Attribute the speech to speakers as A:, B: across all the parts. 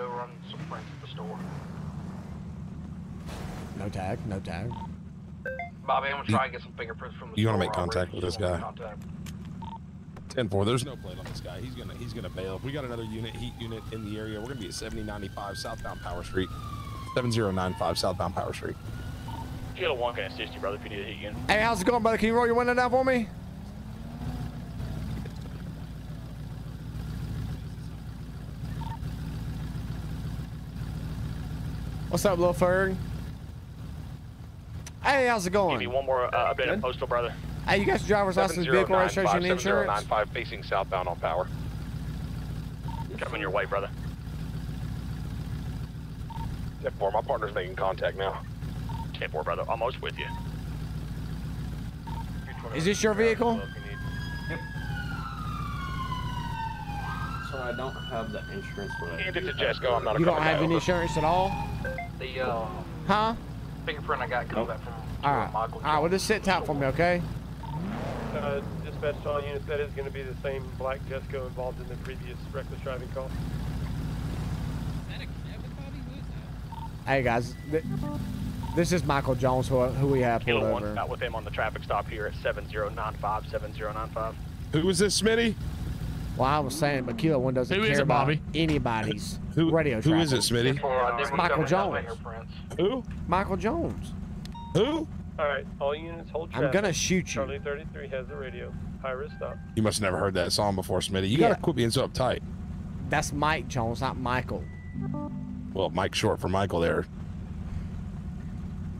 A: go run some prints at the store.
B: No tag, no tag.
A: Bobby, I'm gonna try and get some fingerprints from the
C: You wanna make contact
A: already.
C: with this guy?
A: contact?
C: 10-4. There's no plate on this guy. He's gonna he's gonna bail. If we got another unit, heat unit in the area, we're gonna be at 7095 southbound Power Street. 7095 southbound Power Street.
D: Kilo one can assist you, brother, if you need a heat unit.
B: Hey, how's it going, brother? Can you roll your window down for me? What's up, little Ferg? Hey, how's it going?
D: Give
B: going?
D: me one more uh, update on postal, brother.
B: Hey, you got your driver's license, vehicle registration, and insurance?
C: 7095 facing southbound on Power.
D: Coming your way, brother.
C: 10-4. My partner's making contact now.
D: 10-4, brother. Almost with you.
B: Is this your vehicle?
E: So I don't have the insurance for that.
D: Hand it to Jesco. I'm not a
B: You don't have any insurance at all?
A: The uh,
B: Huh?
A: fingerprint I got comes back from
B: All right. All right, well, just sit tight for me, okay?
F: Uh, dispatch to all units, that is going to be the same black Jesco involved in the previous reckless driving call.
B: Hey, guys. Th this is Michael Jones, who, who we have pulled
D: Kilo one
B: over.
D: out with him on the traffic stop here at 7095 7095.
C: Who was this, Smitty?
B: Well, I was saying, but Kilo One doesn't
G: Who is
B: care
G: it,
B: about
G: Bobby?
B: anybody's
C: Who,
B: radio
C: who is it,
B: traffic.
C: Smitty?
B: It's Michael Jones.
C: Who?
B: Michael Jones.
C: Who?
F: All right, all units hold
B: I'm gonna shoot you.
F: Charlie 33 has the radio. High risk stop.
C: You must have never heard that song before, Smitty. You
B: Yeah.
C: gotta quit being so uptight.
B: That's Mike Jones, not Michael.
C: Well, Mike short for Michael there.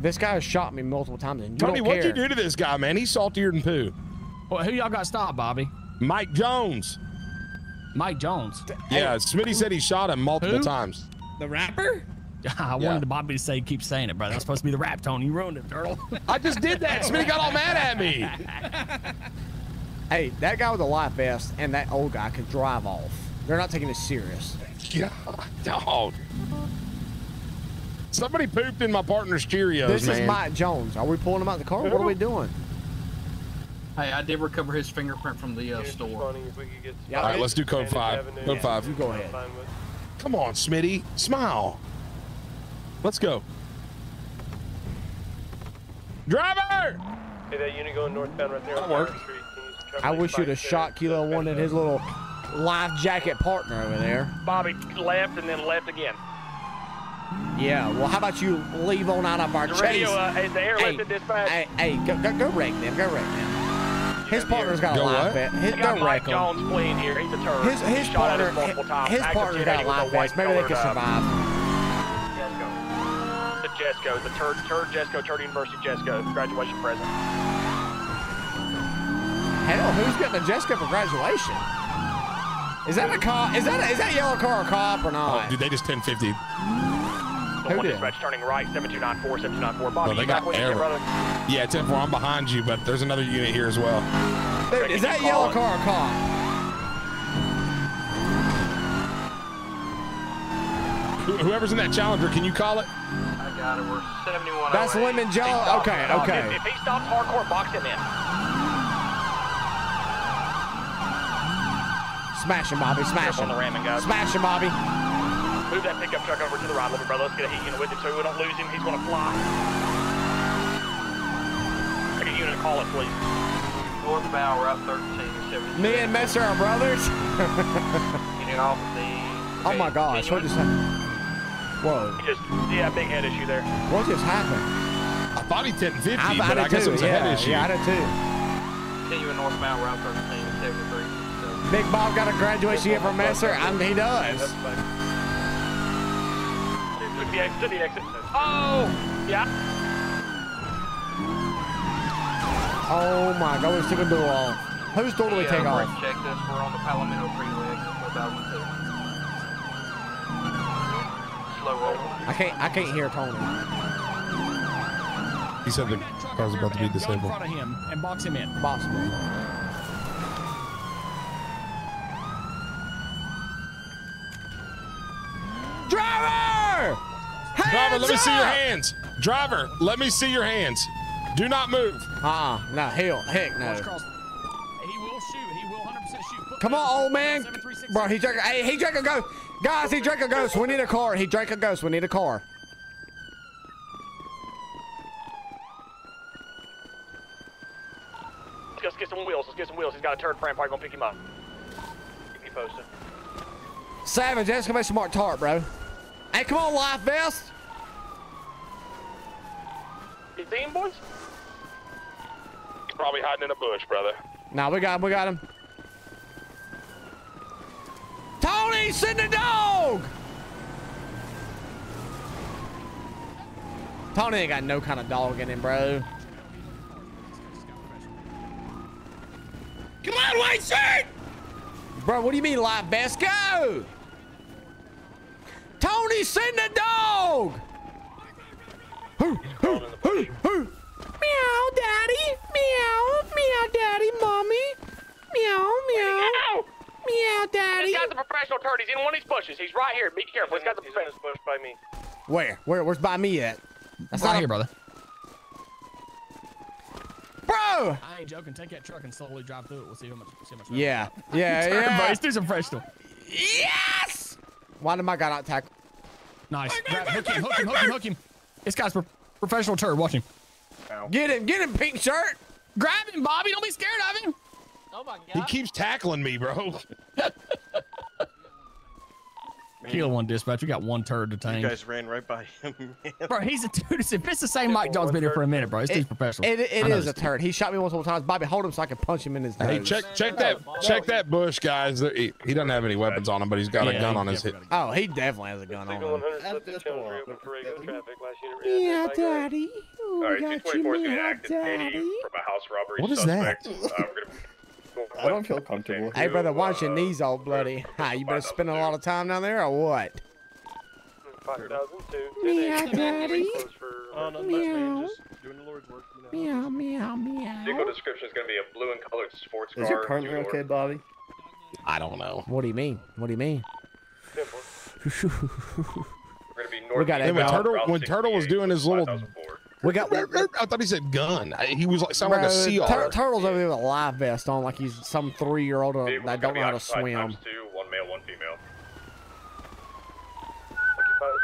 B: This guy has shot me multiple times, and you
C: Tony,
B: don't
C: what'd you do to this guy, man? He's saltier than poo.
G: Well, who y'all got stopped, Bobby?
C: Mike Jones.
G: Mike Jones.
C: Yeah, Smitty said he shot him multiple
G: Who?
C: times.
G: The rapper? I
C: Yeah.
G: wanted Bobby to say, keep saying it, brother. That's supposed to be the rap tone. You ruined it, Turtle.
C: I just did that. Smitty got all mad at me.
B: Hey, that guy with the life vest and that old guy could drive off. They're not taking this serious.
C: God, dog. Somebody pooped in my partner's Cheerios,
B: this
C: man.
B: is Mike Jones. Are we pulling him out of the car? What are we doing?
E: Hey, I did recover his fingerprint from the uh, store.
F: responding if we could get
B: Yeah,
C: All right, let's do code five.
F: Avenue.
C: Code five.
B: You go ahead.
C: Come on, Smitty. Smile. Let's go. Driver!
F: Hey, that unit going northbound right there on
C: That'll work.
F: Street. Can you try to
B: I wish you'd have shot? Kilo One and his little life jacket partner over there.
D: Bobby left and then left again.
B: Yeah, well, how about you leave on out of our
D: The
B: chase?
D: radio, uh, hey, the airlift
B: Hey,
D: at dispatch.
B: Hey, hey, go, go, go wreck them. Go wreck them. His partner's got a
C: Go
B: life
C: what?
B: vest.
D: I
B: His,
D: got
B: go wreck
D: Mike
B: them.
D: Jones fleeing here. He's a turd.
B: His, his
D: He
B: partner,
D: us multiple times.
B: his partner's got a
D: 1080 with
B: life. Maybe they can
D: colored, uh,
B: survive.
D: The Jesco, the turd, turd Jesco, turd University Jesco, graduation present.
B: Hell, who's getting a Jessica for graduation? Is that a cop? Is that a, is that yellow car a cop or
C: Oh,
B: not?
C: dude, they just 1050.
D: The
B: Who
D: one
B: did?
D: dispatch turning right, 7294, 7294. Bobby,
C: Oh, they
D: you
C: got
D: back with me,
C: air-
D: brother?
C: Yeah, 10 4. I'm behind you, but there's another unit here as well.
B: Dude, is that yellow car a cop?
C: Whoever's in that Challenger, can you call it?
A: I got it. We're 71.
B: That's Lemon Joe. Okay,
D: If,
B: okay.
D: if he stops hardcore, box him in.
B: Smash him, Bobby. Smash
D: Careful
B: him.
D: on the ramming, guys.
B: Smash him, Bobby.
D: Move that pickup truck over to the right a little bit, brother. Let's get a heat unit with it so we don't lose him. He's going to fly. Take a unit, to call it, please.
A: Northbound Route 13.
B: Me and Messer are brothers.
A: Getting off the.
B: Oh my gosh, what just happened? Whoa,
D: He just, yeah, big head issue there.
B: what just happened?
C: I thought he 1050,
B: I,
C: but I guess
B: too.
C: it was a
B: yeah,
C: head issue.
B: Yeah, I did too.
A: Continuing northbound Route 13, 73. So,
B: Big Bob got a graduation gift from Messer. I mean, he does.
F: That's fine.
D: Took the exit, took the exit. Oh, yeah.
B: Oh my God, we just took a door off. Whose door do we
A: the,
B: take off?
A: Check this. We're on the Palomino Freeway, exit 4002. Slow roll.
B: I can't. I can't hear Tony.
C: He said the car's about to be
G: And Go in
C: disabled.
G: front of him and box him in.
B: Possible. Driver!
C: Driver, let me see your hands. Driver, let me see your hands. Do not move.
B: Uh-uh. No, hell, heck no.
G: He will shoot. He will 100% shoot.
B: Come on, old man. Bro, he drinking. Hey, he drinking. Go. Guys, he drank a ghost. We need a car. He drank a ghost. We need a car.
D: Let's get some wheels. Let's get some wheels. He's got a turd frame. Probably gonna pick him up. Keep me posted.
B: Savage, exclamation mark TARP, bro. Hey, come on, life vest.
D: You see him, boys?
C: He's probably hiding in a bush, brother.
B: Nah, we got him. We got him. Tony, send the dog. Tony ain't got no kind of dog in him, bro.
G: Come on, white shirt!
B: Bro, what do you mean live best? Go! Tony, send the dog! Hoo, hoo, hoo, hoo. Meow, daddy. Meow, meow, daddy, mommy. Meow, meow.
D: Ow!
B: Meow, daddy.
D: He's got the professional turd. He's in one of these bushes. He's right here. Be careful. He's got the
F: He's in this bush by me.
B: Where? Where? Where's by me at? That's
G: right
B: not
G: here, brother.
B: Bro!
G: I ain't joking. Take that truck and slowly drive through it. We'll see how much. See how much
B: Yeah. Yeah,
G: Turn, bro.
B: yeah.
G: Let's do some professional.
B: Yes! Why did my guy not tackle?
G: Nice. Grab, hook him, hook him, hook him, hook him. This guy's pro- professional turd. Watch him.
B: Get him, get him, pink shirt.
G: Grab him, Bobby. Don't be scared of him.
H: Oh my god.
C: He keeps tackling me, bro.
G: Kilo one dispatch. We got one turd
I: You
G: detained.
I: guys ran right by him, man.
G: Bro, he's a dude. If it's the same Mike Jones been here for a minute, bro. This dude's professional.
B: It, it
G: I know
B: is a
G: this.
B: turd. He shot me once, multiple times. Bobby, hold him so I can punch him in his nose.
C: Hey, check check that check that bush, guys. He, he doesn't have any weapons on him, but he's got a gun on his hip.
B: Oh, he definitely has a gun on
F: Signal
B: him.
F: 100
I: That's
F: slipped
I: just
F: channel
I: a
F: three
I: lot.
F: open for regular traffic. Last unit
B: Yeah,
F: ran at Tiger.
B: daddy. Ooh,
J: All right,
B: got
J: 224 is
B: you,
J: going to
B: meow,
J: active Katie
B: daddy.
J: from a house robbery
C: What is
J: suspect.
C: that?
J: Uh, we're gonna
I: I don't feel comfortable.
B: Hey, brother, why don't your knees all bloody? Hi, you better spend a lot of time down there or what?
F: 5002.
B: Meow,
F: 10
B: daddy.
F: Close
I: Oh, no,
F: emergency.
I: much, man.
B: Meow.
I: Doing the Lord's work. You know.
B: Meow, meow,
J: Vehicle description is going to be a blue and colored sports car.
I: Is your partner
J: two
I: okay, Bobby?
C: I don't know.
B: What do you mean? What do you mean?
F: Simple.
J: We're going to be north.
B: We got
C: Hey, when Turtle when Turtle was doing his little,
B: We got
C: I thought he said gun. I- He was like sounded like a
B: Bro,
C: CR.
B: Tur- Turtle's over there with a live vest on, like he's some three-year-old that don't know how to swim.
J: Times two, one male, one female.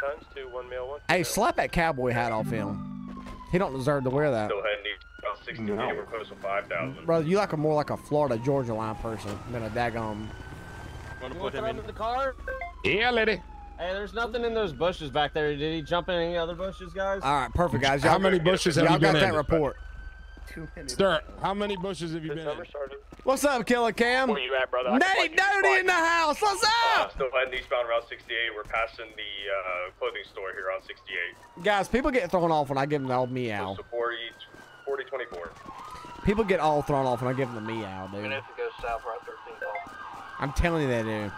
F: Times two, one male, one
B: Hey, slap that cowboy hat off him. He don't deserve to wear that.
J: Still heading east, about 60
I: No.
J: We're close to 5,000.
B: Brother, you like a more like a Florida Georgia line person than a daggone.
I: Want to put him in?
H: the car?
C: Yeah, lady.
H: Hey, there's nothing in those bushes back there. Did he jump in any other bushes, guys?
B: All right, perfect, guys.
C: How
B: Y'all,
C: many bushes have
B: y'all
C: you
B: got
C: been
B: that report.
I: Too many.
C: Sir, how many bushes have you been in?
B: What's up, Killer Cam?
D: Where you at, brother? I can
B: Nate
D: flank.
B: Doty in the house. What's up?
J: Uh,
B: up?
J: still heading eastbound Route 68. We're passing the uh, clothing store here on 68.
B: Guys, people get thrown off when I give them the old meow.
J: Close to 40, 40 24.
B: People get all thrown off when I give them the meow, dude.
A: gonna have to south Route 13.
B: I'm telling you that, dude.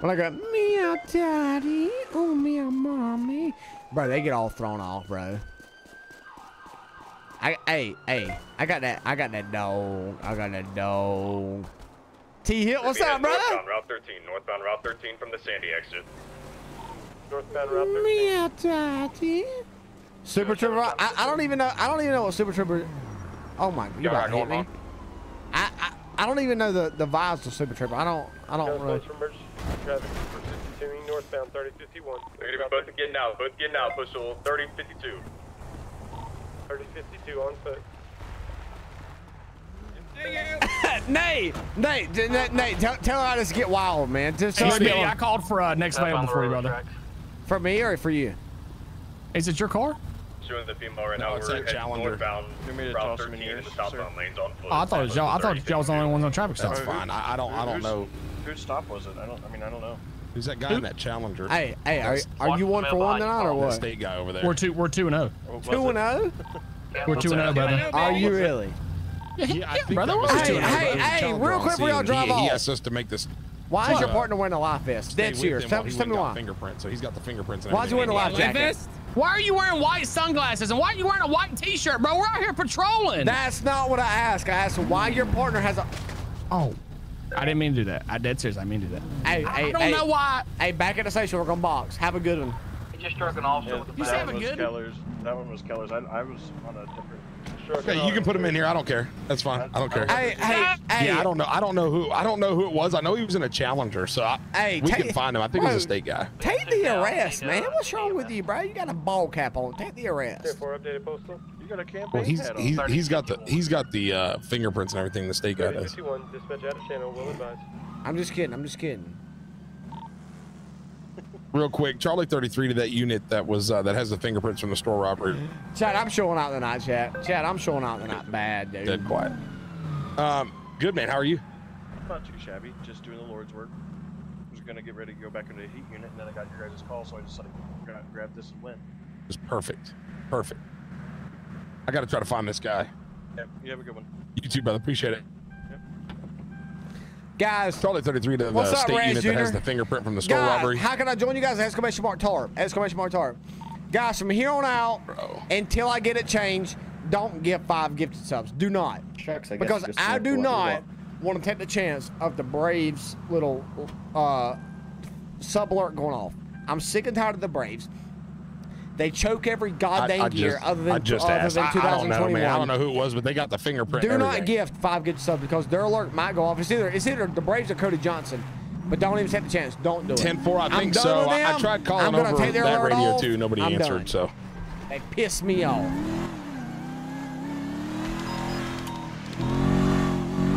B: When I go meow, daddy, oh meow, mommy, bro, they get all thrown off, bro. I, hey, hey, I got that, I got that dog, I got that dog. T Hill, what's up, brother?
J: Northbound Route 13. Northbound Route 13 from the Sandy exit.
F: Northbound Route 13.
B: Meow, daddy. Super Trooper, I, I don't even know, I don't even know what Super Trooper. Oh my, you about to hit me? I, I, I don't even know the the vibes of Super Trooper. I don't, I don't really.
F: Close for emergency. Continuing northbound 3051.
J: They're going to be both getting out. Both getting out. Push to 30 52.
F: 3052 on foot.
B: Nate, Nate, Nate, Nate, tell, tell her how to get wild, man. Just,
G: Hey,
B: just
G: Speedy, I called for uh, next
A: South
G: available for you, brother.
A: tracks.
B: for me or for you?
G: Is it your car?
J: Showing the female right
C: No,
J: now.
C: it's
J: We're heading
C: Challenger.
J: northbound
I: You want to toss
J: 13 in the southbound lanes on foot.
G: Oh, I thought it was y'all. I thought y'all was the only ones on traffic
C: That's fine. I, I don't I don't know.
I: Whose stop was it? I don't. I mean, I don't know.
C: Who's that guy in that Challenger?
B: Hey, hey, are, are you one for one tonight or
C: That
B: what?
C: state guy over there.
G: We're two. We're two and zero.
I: Oh, oh was
B: Two and zero? Oh?
G: We're two and oh, zero, brother.
B: Are you really?
G: Yeah,
C: Yeah, I think
G: brother.
C: was
B: Hey,
G: and
B: hey, hey, real quick before y'all drive
C: off. He
B: off.
C: asked us to make this.
B: Why is your partner wearing a life vest?
C: stay
B: Dead
C: with
B: serious.
C: him
B: Tell,
C: while he
B: just tell me
C: got
B: why.
C: Fingerprints. So he's got the fingerprints. And
B: Why'd you wearing a
C: everything.
B: life jacket?
G: Why are you wearing white sunglasses and why are you wearing a white T-shirt, bro? We're out here patrolling.
B: That's not what I asked. I asked why your partner has a.
G: oh, I didn't mean to do that. I dead serious. I mean to do that.
B: Hey,
G: I
B: hey,
G: don't
B: hey,
G: know why.
B: hey, back at the station. We're gonna box. Have a good one.
A: He just struck an officer
I: Yeah,
A: with a
G: You
I: that
G: say
A: bat.
G: have
I: one
G: a
I: was
G: good-
I: Keller's. That one was Keller's. I, I was on a different
F: truck.
C: Okay, you can put him in here. I don't care. That's fine. I don't care.
B: Hey, hey, hey.
C: Yeah, I don't know. I don't know who. I don't know who it was. I know he was in a Challenger, so I,
B: Hey,
C: we can find him. I think it was a state guy.
B: Take the arrest, man. What's wrong with you, bro? You got a ball cap on. Take the arrest.
F: For updated postal.
I: You got a campaign
C: Well, he's
I: hat on.
C: he's, he's got the he's got the uh, fingerprints and everything the state guy does.
F: 51, dispatch out of channel, will advise.
B: I'm just kidding. I'm just kidding.
C: Real quick, Charlie 33 to that unit that was uh, that has the fingerprints from the store robbery.
B: Chad, I'm showing out tonight, Chad. Chad, I'm showing out tonight bad, dude.
C: Dead quiet. Um, good man. How are you?
I: Not too shabby. Just doing the Lord's work. Was gonna get ready to go back into the heat unit, and then I got your guys' call, so I decided to grab, grab this and win.
C: Just perfect. Perfect. I got to try to find this guy.
I: Yep, you have a good one.
C: You too, brother. Appreciate it.
B: Guys,
C: Charlie 33 to the
B: What's up,
C: state
B: Reg
C: unit that has the fingerprint from the store
B: Guys,
C: robbery.
B: how can I join you guys? Exclamation mark TARP. Exclamation mark TARP. Guys, from here on out, until I get it changed, don't give five gifted subs. Do not.
K: Shucks, I
B: because
K: just
B: I do not
K: want.
B: want to take the chance of the Braves little uh, sub alert going off. I'm sick and tired of the Braves. They choke every goddamn
C: I, I
B: year
C: just,
B: other than
C: I just
B: other
C: asked.
B: than
C: I, I don't know,
B: 2021.
C: man. I don't know who it was, but they got the fingerprint.
B: Do not gift five good subs because their alert might go off. It's either it's either the Braves or Cody Johnson. But don't even take the chance. Don't do it.
C: 10-4, I think so. I- tried calling
B: I'm
C: over
B: take their
C: that radio
B: off.
C: too. Nobody
B: I'm
C: answered,
B: done.
C: so.
B: They piss me off.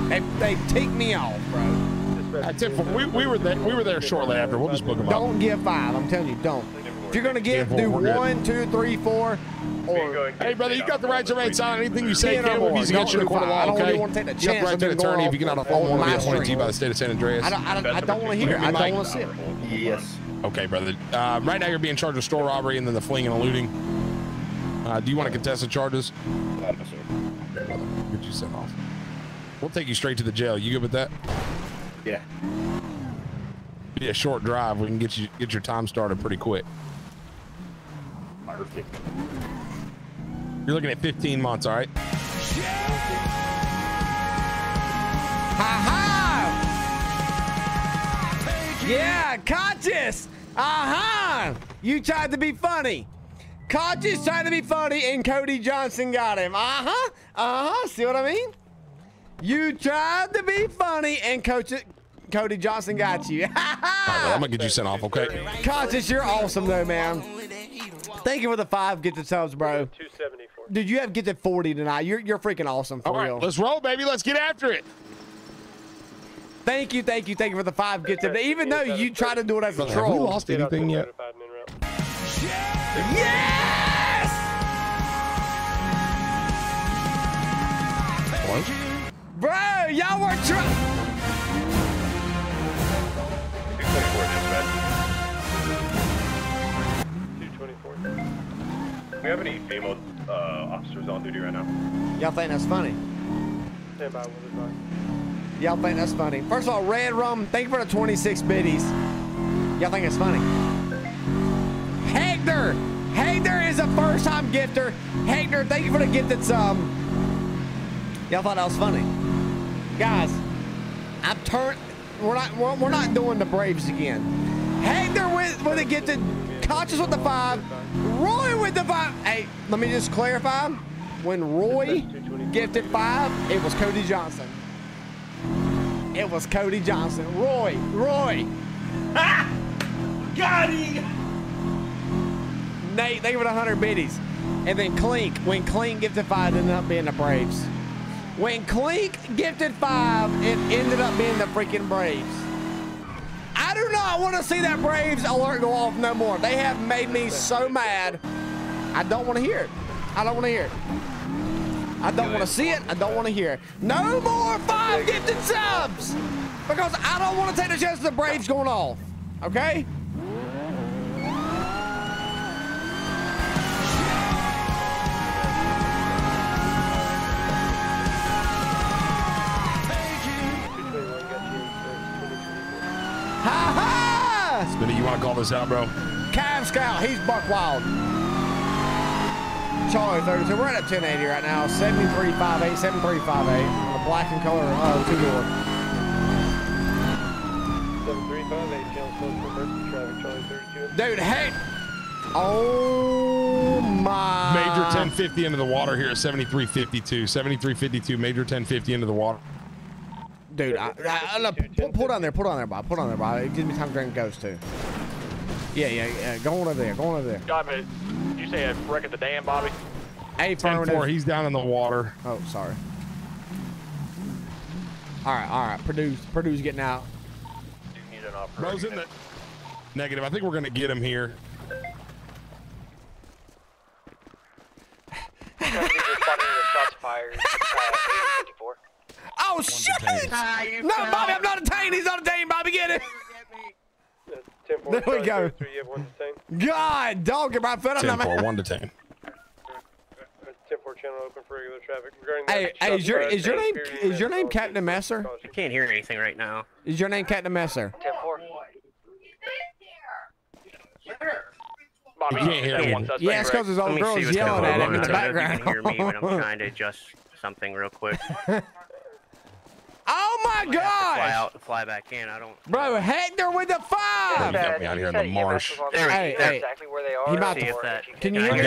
B: They, they take me off, bro.
C: At 10 we, we were there. We were there shortly after. We'll just book them up.
B: Don't give five. I'm telling you, don't. If you're gonna give,
C: 10-4,
B: do one, two, three, four, or
C: Hey, brother, you got the right to remain silent. Anything you say
B: Ten or
C: can be against you in a
B: Don't
C: court of law.
B: I don't
C: Okay.
B: really wanna take the
C: you got the
B: chance
C: right
B: of
C: to an attorney if you cannot
B: on
C: afford one
B: my
C: be appointed to you by the state of San Andreas.
B: I don't, I don't, I don't want to hear it. I don't want to see it.
K: Yes.
C: Okay, brother. Uh, right now you're being charged with store robbery and then the fleeing and eluding. Uh, do you want to contest the charges? Okay, brother. Get you sent off. We'll take you straight to the jail. You good with that?
K: Yeah.
C: Be a short drive. We can get you get your time started pretty quick.
K: Perfect.
C: You're looking at 15 months, all right?
B: Ha ha! Yeah, conscious. Uh huh. You tried to be funny. Conscious tried to be funny, and Cody Johnson got him. Uh huh. Uh huh. See what I mean? You tried to be funny, and Coach Cody Johnson got you.
C: All right, brother, I'm gonna get you sent off, okay?
B: Conscious, you're awesome though, man. Thank you for the five gifted subs, bro.
F: 274.
B: Dude, you have gifted 40 tonight. You're you're freaking awesome for
C: All right,
B: real.
C: let's roll, baby. Let's get after it.
B: Thank you, thank you, thank you for the five gifted. Even though you try to do it as a
C: Brother, have we
B: troll.
C: lost anything yet?
B: Yes!
C: What?
B: Bro, y'all were trying.
J: 224. We have any female uh, officers on duty right now?
B: Y'all think that's funny?
F: Stand by, will advise.
B: Y'all think that's funny? First of all, Red Rum, thank you for the 26 biddies. Y'all think it's funny? Hector! Hector is a first time gifter. Hector, thank you for the gifted sub. Y'all thought that was funny. Guys, I've turned. We're not. We're, we're not doing the Braves again. Hector with with a gifted. Conscious with the five. Roy with the five. Hey, let me just clarify. When Roy gifted five, it was Cody Johnson. It was Cody Johnson. Roy, Roy.
I: Got him!
B: Nate, they were the 100 biddies. And then Clink, when Clink gifted five, it ended up being the Braves. When Clink gifted five, it ended up being the freaking Braves. Do not want to see that Braves alert go off no more. They have made me so mad. I don't want to hear it. I don't want to hear it. I don't want to see it. I don't want to hear it. No more five gifted subs because I don't want to take the chance of the Braves going off. Okay?
C: Smitty, you want to call this out, bro?
B: Cav Scout, he's buck wild. Charlie 32, we're at a 1080 right now. 7358, 7358. On a black and color uh, two door.
F: 7358, channel close for emergency traffic, Charlie 32.
B: Dude, hey! Oh my.
C: Major 1050 into the water here at 7352. 7352, Major 1050 into the water.
B: Dude, I, I, I, look, pull, pull down there, pull down there, Bob. Pull down there, Bob. It gives me time to drink ghost too. Yeah, yeah, yeah. Go on over there. Go on over there.
D: God, man, you say a wreck at the dam, Bobby?
B: Hey,
C: 10 4,
B: affirmative.
C: he's down in the water.
B: Oh, sorry. All right, all right. Purdue's, Purdue's getting out.
D: Do need an operator.
C: Bro's in the negative. I think we're going to get him here.
K: shots fired. Uh, 54.
B: Oh shit! No, Bobby, I'm not a detained. He's not a detained. Bobby, get it.
F: Ten four.
B: There we go.
F: Three, you have one detained.
B: God, dog, get my foot on
C: 10
B: that.
C: 4, 1 to 10.
F: Uh, channel open for regular traffic. Regarding
B: Hey, hey, is your is your name is your name Captain Messer?
K: I can't hear anything right now.
B: Is your name Captain Messer?
K: 10 4.
D: Bobby,
C: You can't hear
D: got
C: me.
D: one suspect,
B: Yeah, it's because
D: correct?
B: his old
K: Let me see
B: girl's
K: what's
B: yelling
K: going
B: at him
K: on.
B: in the
K: I don't know if
B: background.
K: You can hear me, but I'm trying to adjust something real quick. Fly
B: oh my God, Fly
K: out, fly back in. I don't.
B: bro, Hector with the
C: You
B: five.
C: got me out here in the marsh.
K: There we
B: Hey,
K: go.
B: hey,
K: exactly where they are.
B: he about
K: see
B: to-
K: that.
B: Can you hear me?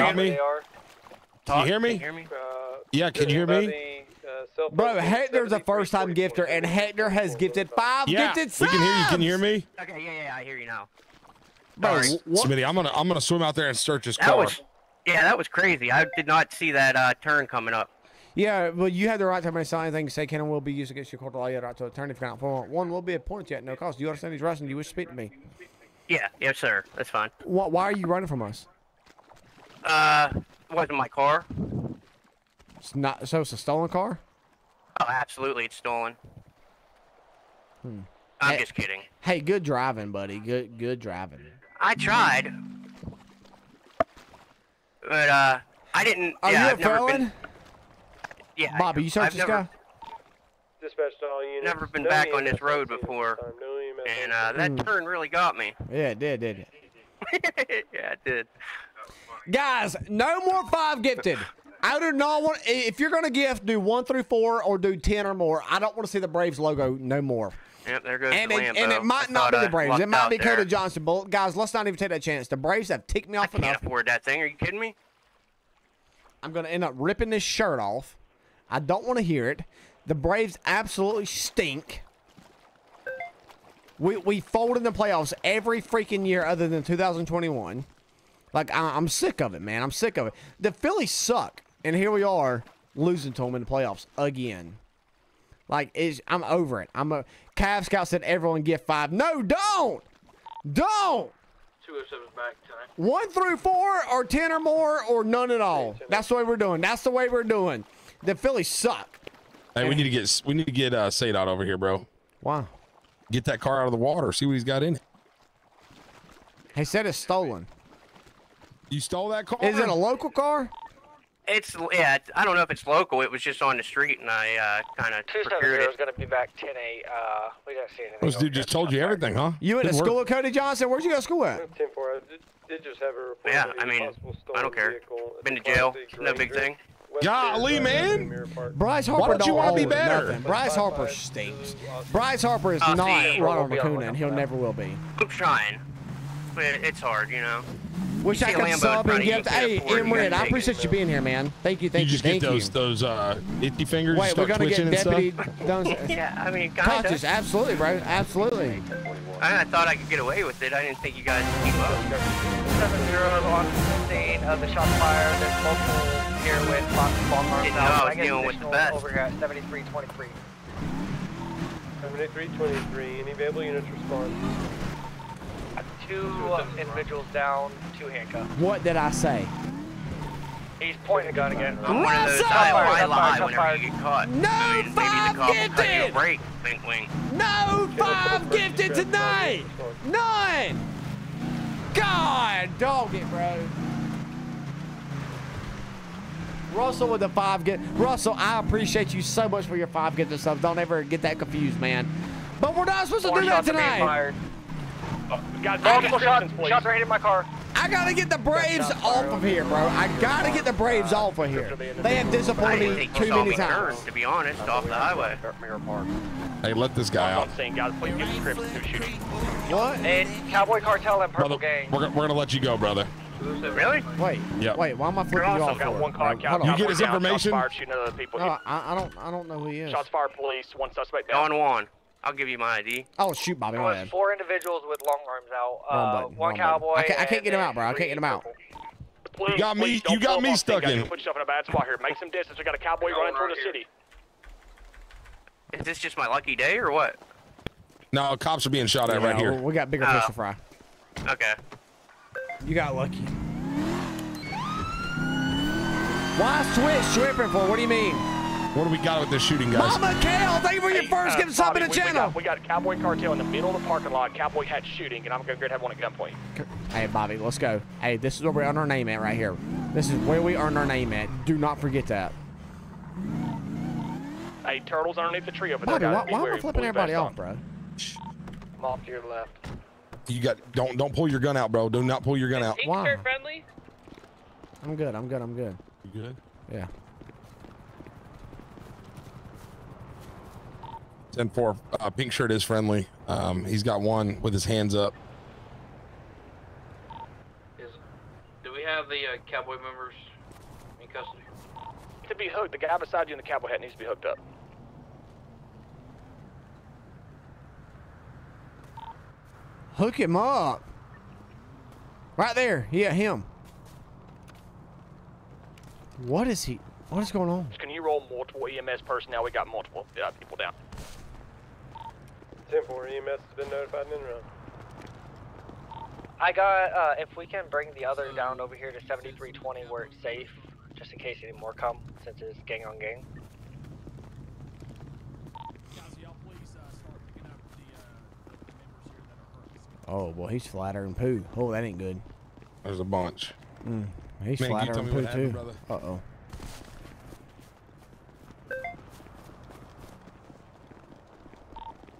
C: Can you hear
K: Can
C: me?
K: you hear me?
F: Uh,
C: Yeah, can you hear me?
F: uh,
B: Bro,
F: is
B: Hector's a first time gifter, and Hector has gifted five
C: Yeah,
B: gifted
C: we can hear you. Can you hear me?
K: Okay, yeah, yeah, I hear you now.
B: Bro,
K: Sorry.
B: what?
C: Smitty, I'm gonna I'm gonna swim out there and search his
K: That
C: car.
K: was, yeah, that was crazy. I did not see that uh, turn coming up.
B: Yeah, well, you have the right to make sign anything. Say can and will be used against your court of law. You have the right to attorney if you're not for one will be appointed you at no cost. Do you understand these rights and do you wish to speak to me?
K: Yeah, yes, sir. That's fine.
B: Why, why are you running from us?
K: Uh, wasn't my car.
B: It's not. So it's a stolen car.
K: Oh, absolutely, it's stolen.
B: Hmm.
K: I'm
B: Hey-
K: just kidding.
B: Hey, good driving, buddy. Good, good driving.
K: I tried, but uh, I didn't.
B: Are
K: yeah,
B: you a
K: I've never
B: felon?
K: been. Yeah,
B: Bobby, you searched
K: I've
B: this
K: never,
B: guy?
F: Dispatched to all units.
K: Never been
F: No
K: back on this road
F: on scene at
K: before,
F: this. No
K: and uh,
F: scene.
K: that turn really got me.
B: Yeah, it did, did it?
K: yeah, it did.
B: Guys, no more five gifted. I do not want. If you're gonna gift, do one through four or do ten or more. I don't want to see the Braves logo no more.
K: Yep, there goes
B: And
K: the
B: it,
K: Lambo.
B: and it
K: I
B: might not be the Braves. It might
K: out
B: be
K: there.
B: Cody Johnson. But guys, let's not even take that chance. The Braves have ticked me
K: I
B: off
K: can't
B: enough.
K: afford that thing. Are you kidding me?
B: I'm gonna end up ripping this shirt off. I don't want to hear it. The Braves absolutely stink. We we fold in the playoffs every freaking year other than 2021. Like I, I'm sick of it, man. I'm sick of it. The Phillies suck, and here we are losing to them in the playoffs again. Like is I'm over it. I'm a Cavs Scout said everyone get five. No, don't, don't.
A: 207's back tonight.
B: One through four, or ten or more, or none at all. That's the way we're doing. That's the way we're doing. The Phillies suck.
C: Hey, we need to get we need to get uh Sadot over here, bro.
B: Wow.
C: Get that car out of the water. See what he's got in it.
B: He said it's stolen.
C: You stole that car?
B: Is it a local car?
K: It's yeah. It's, I don't know if it's local. It was just on the street, and I uh, kind of procured 270 it. is
L: going to be back 10 8. Uh, we don't see anything.
C: This dude just told you everything, huh?
B: You went to
C: Good work.
B: school with Cody Johnson? Where'd you go to school at?
F: Ten four. I did, did just have a report.
K: Yeah,
F: of
K: I
F: a
K: mean, I don't care. Been to jail. No big
F: Ranger,
K: thing.
F: West
C: Golly,
F: uh,
C: man.
F: Mirror Park.
B: Bryce
C: Why
B: Harper
C: don't you wanna be better?
B: nothing. Bryce Harper stinks. Bryce Harper is
K: Oh,
B: not
K: see,
B: Ronald
L: we'll be on
B: Acuna, and he'll never will be.
K: I'm trying, but it's hard, you know.
B: Wish
K: You
B: I could
K: Lambo in
B: sub and
K: front of you,
B: gift.
K: you can't
B: Hey,
K: afford
B: Imran, I appreciate
K: it.
B: you being here, man. Thank you,
C: You
B: thank you,
C: just
B: thank
C: get those
B: you.
C: those uh itchy fingers.
B: Wait, we're
C: start
B: gonna get
C: twitching and
B: deputy.
C: stuff.
K: Yeah, I mean, kinda.
B: conscious, absolutely, bro, absolutely.
K: I, I thought I could get away with it. I didn't think you guys would keep up.
L: 7 0 on the scene of the shot fire. There's multiple here with Fox Baltimore.
K: Didn't know I was dealing with the best.
L: Over here at 73 23.
F: 7323. Any available units respond.
L: Uh, two individuals down, two handcuffs.
B: What did I say?
L: He's pointing a gun again.
K: I'm one of those
B: Russell!
K: I lie whenever
L: fired.
K: you get caught.
B: No
K: I mean, maybe
B: five
K: the cop will cut you a
B: gifted!
K: break. Wink, wink.
B: No five gifted tonight. None. God, dog it, bro. Russell with the five get. Russell, I appreciate you so much for your five gifted stuff. Don't ever get that confused, man. But we're not supposed to
L: Four
B: do that
L: shots are being
B: tonight.
L: fired.
D: Oh, guys,
L: Multiple shots.
D: distance, please.
L: Shots right in my car.
B: I gotta get the Braves off of here, bro. I gotta get the Braves uh, off of here. They have disappointed me too many
K: me turn,
B: times.
K: to be honest, off the highway.
F: Mirror Park.
C: Hey, let this guy out.
D: Saying, guys, please give script.
B: What?
L: And Cowboy Cartel and Purple
C: Brother,
L: Gang.
C: we're, we're gonna let you go, brother.
K: Really?
B: Wait.
C: Yep.
B: Wait. Why am I
D: You're
B: flipping you
D: also
B: off
D: got
B: for?
D: one car
B: Bro,
D: count.
C: You get his
D: Shots
C: information?
D: fired, shooting other people.
B: No, I, I don't. I don't know who he is.
D: Shots fired, police. One suspect down.
K: On one. I'll give you my ID.
B: Oh shoot, Bobby.
L: There
B: My
L: was four individuals with long arms out.
B: Wrong
L: Uh,
B: button,
L: one
B: wrong
L: cowboy.
B: I can't- I can't get him out, bro. I can't get him out.
D: Please,
C: You got me-
D: please
C: you got me stuck in.
D: Put yourself in a bad spot here. Make some distance. We got a cowboy running toward the city.
K: Is this just my lucky day or what?
C: No, cops are being shot at
B: Yeah,
C: right here.
B: We got bigger
K: Oh.
B: fish to fry.
K: Okay.
B: You got lucky. Why switch tripping for? What do you mean?
C: What do we got with this shooting, guys?
B: Mama Kale, thank you for your
D: Hey,
B: first
D: uh,
B: gift sub in
D: Bobby,
B: the
D: we- we
B: channel.
D: got- We got a cowboy cartel in the middle of the parking lot. Cowboy had shooting, and I'm going to have one at gunpoint.
B: Hey, Bobby, let's go. Hey, this is where we earn our name at right here. This is where we earn our name at. Do not forget that.
D: Hey, turtles underneath the tree over
B: Bobby,
D: there.
B: why,
D: guys.
B: Why am I flipping everybody off,
D: on.
B: bro?
L: I'm off to your left.
C: You got don't don't pull your gun out, bro. Do not pull your gun out.
B: Why?
L: friendly?
B: I'm good. I'm good. I'm good.
C: You good?
B: Yeah.
C: Ten four. Uh, pink shirt is friendly. Um, he's got one with his hands up.
A: Is Do we have the uh, cowboy members in custody?
D: To be hooked, the guy beside you in the cowboy hat needs to be hooked up.
B: Hook him up. Right there. Yeah, him. What is he? What is going on?
D: Can you roll multiple EMS personnel? We got multiple uh, people down.
F: 10 4 EMS has been notified and in route.
L: I got, uh, if we can bring the other down over here to 7320 where it's safe, just in case any more come, since it's gang on gang.
B: Oh, boy, he's flatter than poo. Oh, that ain't good.
C: There's a bunch.
B: Mm, he's
C: Man,
B: flatter
C: tell
B: than poo,
C: happened,
B: too.
C: brother?
B: Uh-oh.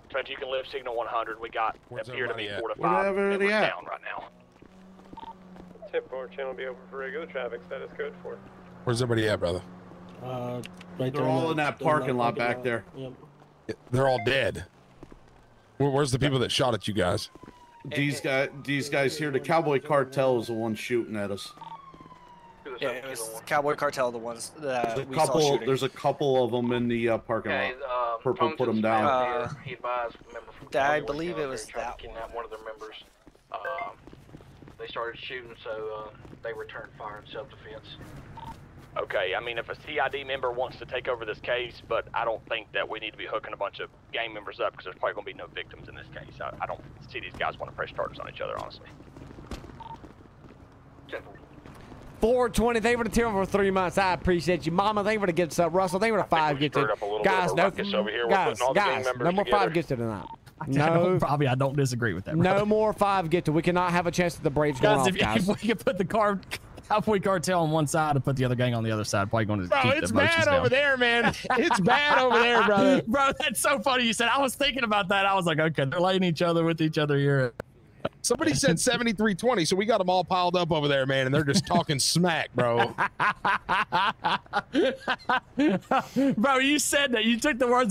D: Trent, you can live signal 100. We got
C: Where's
D: appear to be
C: everybody at?
D: four to
E: Where
D: five
E: everybody
D: members
E: at?
D: down right now.
F: 10 4 channel be open for regular traffic. Status code 4.
C: Where's everybody at, brother?
M: Uh, right
E: They're all in that parking lot back there.
M: Yep.
C: They're all dead. Where's the people that shot at you guys?
E: These guys, these guys here, the cowboy cartel is the one shooting at us.
L: Yeah, it was Cowboy Cartel, the ones that
E: There's a
L: we saw
E: couple.
L: shooting.
E: There's a couple of them in the uh, parking
A: Okay,
E: lot.
A: uh,
E: Purple put them down.
L: Uh,
A: he advised a member from
L: I believe it was that
A: kidnap one of their members. Um, they started shooting, so uh, they returned fire in self-defense.
D: Okay, I mean, if a CID member wants to take over this case, but I don't think that we need to be hooking a bunch of gang members up because there's probably going to be no victims in this case. I, I don't see these guys want to press charges on each other, honestly.
B: 420, thank you for the tier for three months. I appreciate you. Mama, thank you for the gift sub. Uh, Russell, thank you for the five
D: we
B: gifted.
D: stirred up a little bit of
B: Guys,
D: a
B: no,
D: over here.
B: Guys,
D: putting all the gang
B: guys, no more
D: together.
B: five gifted tonight.
G: I
B: No,
G: don't, I don't disagree with that.
B: no more five gifted. We cannot have a chance at the Braves going
G: Guys,
B: off,
G: if,
B: guys.
G: if we could put the car cowboy cartel on one side and put the other gang on the other side, probably going to
C: Bro,
G: keep
C: it's bad
G: down.
C: over there, man. It's bad over there, brother.
G: Bro, that's so funny. You said I was thinking about that. I was like, okay, they're laying each other with each other here.
C: Somebody said 7320, so we got them all piled up over there, man, and they're just talking smack, bro.
G: Bro, you said that. You took the words